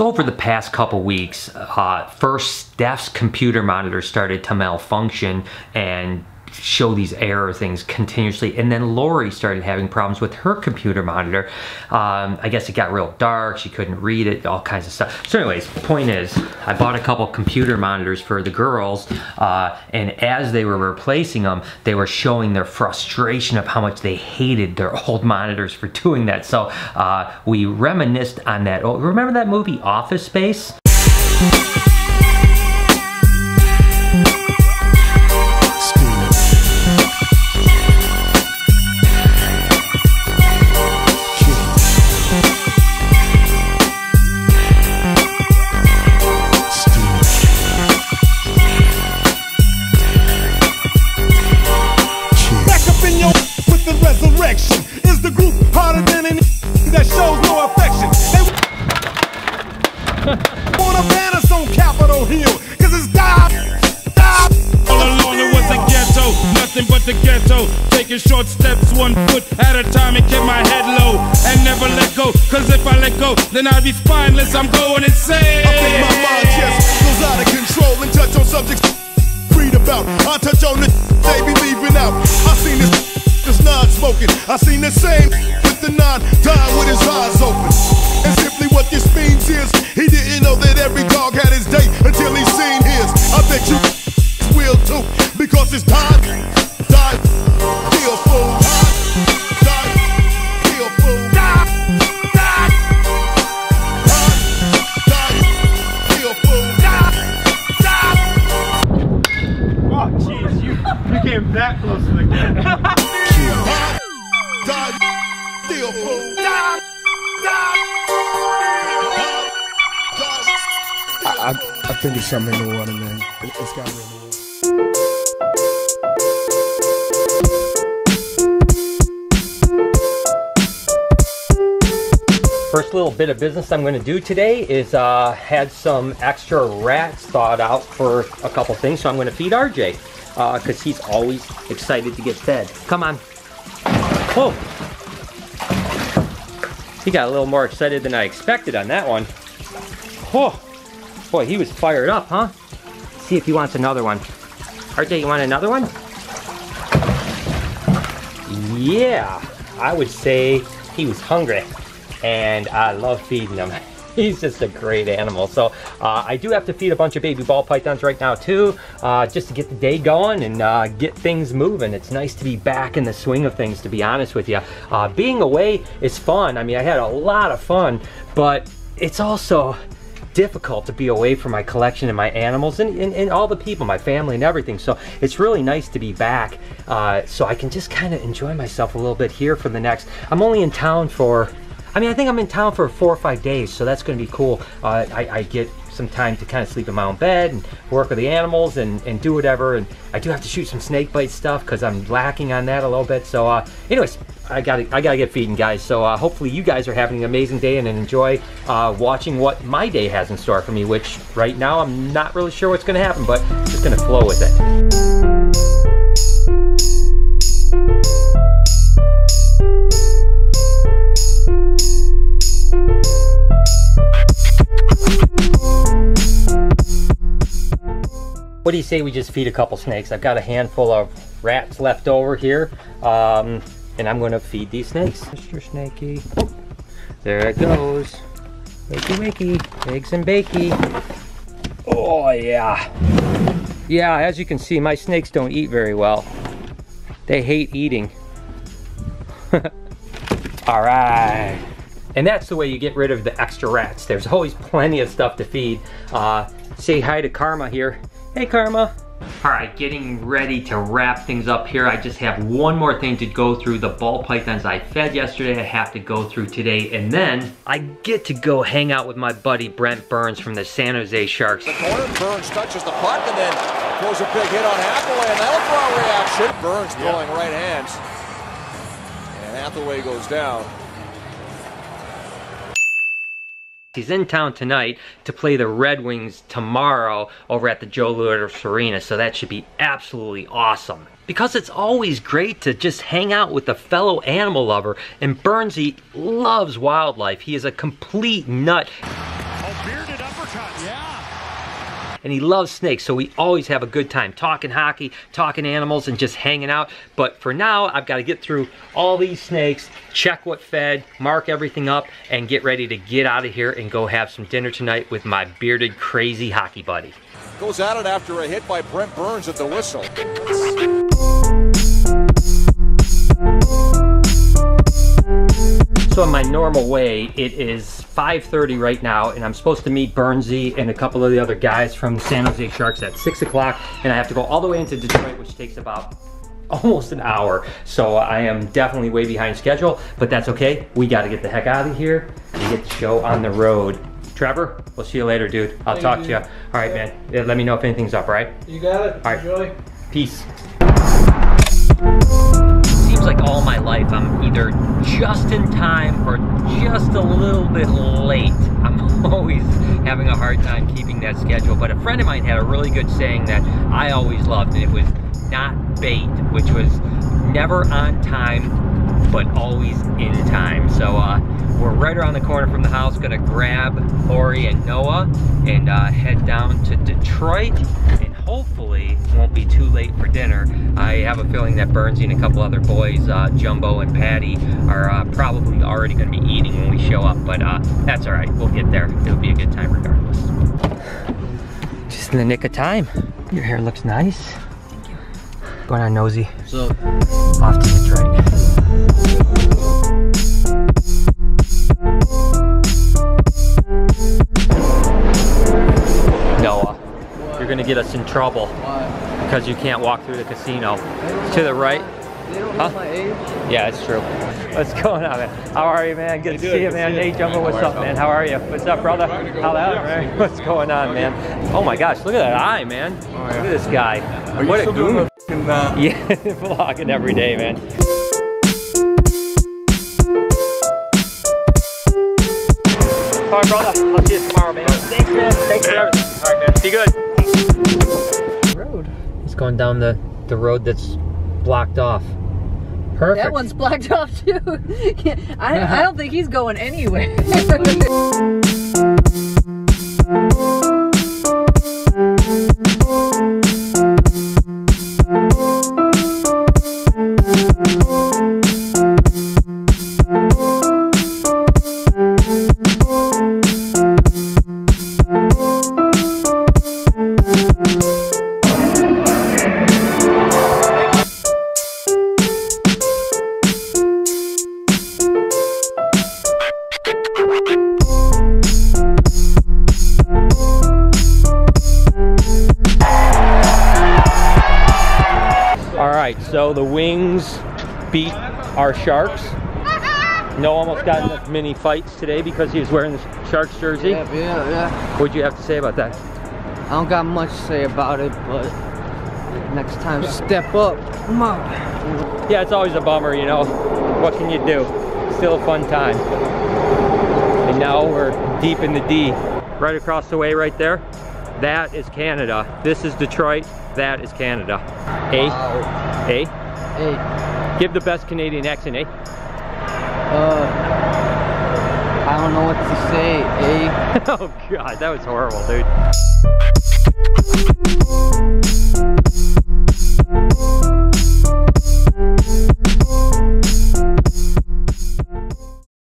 So over the past couple weeks, uh, first Steph's computer monitor started to malfunction and show these error things continuously. And then Lori started having problems with her computer monitor. Um, I guess it got real dark. She couldn't read it, all kinds of stuff. So anyways, point is, I bought a couple computer monitors for the girls. Uh, and as they were replacing them, they were showing their frustration of how much they hated their old monitors for doing that. So uh, we reminisced on that. Oh, remember that movie Office Space? taking short steps, one foot at a time, and keep my head low and never let go. Cause if I let go, then I'll be spineless. I'm going insane. I think my mind just goes out of control and touch on subjects read about. I touch on the they be leaving out. I seen this this non smoking. I seen the same with the non dying with his eyes open. And simply what this means is he didn't know that every dog had his day until he seen his. I bet you will too because it's time. Die. that think it's something in the water, man. It, has got to be in the water. First little bit of business I'm going to do today is uh, had some extra rats thawed out for a couple things, so I'm going to feed RJ because uh, he's always excited to get fed. Come on. Whoa. He got a little more excited than I expected on that one. Whoa. Boy, he was fired up, huh? Let's see if he wants another one. RJ, you want another one? Yeah, I would say he was hungry and I love feeding him. he's just a great animal. So uh, I do have to feed a bunch of baby ball pythons right now too, uh, just to get the day going and uh, get things moving. It's nice to be back in the swing of things, to be honest with you. Uh, being away is fun. I mean, I had a lot of fun, but it's also difficult to be away from my collection and my animals and, and, and, all the people, my family and everything. So it's really nice to be back uh, so I can just kind of enjoy myself a little bit here for the next, I'm only in town for I mean, I think I'm in town for four or five days, so that's going to be cool. Uh, I, I, get some time to kind of sleep in my own bed and work with the animals and, and do whatever. And I do have to shoot some snake bite stuff because I'm lacking on that a little bit. So, uh, anyways, I got I gotta get feeding, guys. So uh, hopefully you guys are having an amazing day and enjoy uh, watching what my day has in store for me. Which right now I'm not really sure what's going to happen, but just going to flow with it. What do you say we just feed a couple snakes? I've got a handful of rats left over here, um, and I'm going to feed these snakes. Mr. Snakey. Oh, there it goes. Wakey wakey, eggs and bakey. Oh yeah. Yeah, as you can see, my snakes don't eat very well. They hate eating. All right. And that's the way you get rid of the extra rats. There's always plenty of stuff to feed. Uh, say hi to Karma here. Hey Karma. All right, getting ready to wrap things up here. I just have one more thing to go through. The ball pythons I fed yesterday, I have to go through today. And then I get to go hang out with my buddy Brent Burns from the San Jose Sharks. The corner, Burns touches the puck and then throws a big hit on Hathaway and that'll draw a reaction. Burns throwing yeah. right hands. And Hathaway goes down. He's in town tonight to play the Red Wings tomorrow over at the Joe Louis Arena, so that should be absolutely awesome. Because it's always great to just hang out with a fellow animal lover, and Burnsy loves wildlife. He is a complete nut. And he loves snakes, so we always have a good time talking hockey, talking animals, and just hanging out. But for now, I've got to get through all these snakes, check what fed, mark everything up, and get ready to get out of here and go have some dinner tonight with my bearded, crazy hockey buddy. Goes at it after a hit by Brent Burns at the whistle. So in my normal way, it is 5.30 right now, and I'm supposed to meet Burnsy and a couple of the other guys from the San Jose Sharks at 6 o'clock, and I have to go all the way into Detroit, which takes about almost an hour. So I am definitely way behind schedule, but that's okay. We got to get the heck out of here and get the show on the road. Trevor, we'll see you later, dude. I'll Thank talk you. to you. All right, man. Yeah, Let me know if anything's up, right? You got it. All right. Enjoy. Peace. Just in time or just a little bit late. I'm always having a hard time keeping that schedule. But a friend of mine had a really good saying that I always loved, and it was not bait, which was never on time but always in time. So uh, we're right around the corner from the house. Gonna grab Ori and Noah and uh, head down to Detroit won't be too late for dinner. I have a feeling that Burnsy and a couple other boys, uh, Jumbo and Patty, are uh, probably already gonna be eating when we show up, but uh, that's all right. We'll get there. It'll be a good time regardless. Just in the nick of time. Your hair looks nice. Thank you. Going on nosy. So, Off to Detroit. Noah, you're gonna get us in trouble why? Because you can't walk through the casino. To the right. Huh? know my age. Yeah, it's true. What's going on, man? How are you, man? Good to see you, man. Hey, Jumbo, what's up, man? How are you? What's up, brother? How that? What's going on, man? Oh my gosh, look at that eye, man. Look at this guy. what a goon. Yeah, vlogging every day, man. All right, brother. I'll see you tomorrow, man. Thanks, man. Thanks for everything. All right, man. Be good. Going down the, the road that's blocked off. Perfect. That one's blocked off too. I, I don't think he's going anywhere. so the Wings beat our Sharks. No almost got in the mini fights today because he was wearing the Sharks jersey. Yeah, yeah, yeah. What'd you have to say about that? I don't got much to say about it, but next time step up. Come on. Yeah, it's always a bummer, you know. What can you do? Still a fun time. And now we're deep in the D. Right across the way right there, that is Canada. This is Detroit, that is Canada. A, Wow. A. Hey, Give the best Canadian accent, eh? uh, I don't know what to say. Hey, oh god, that was horrible, dude.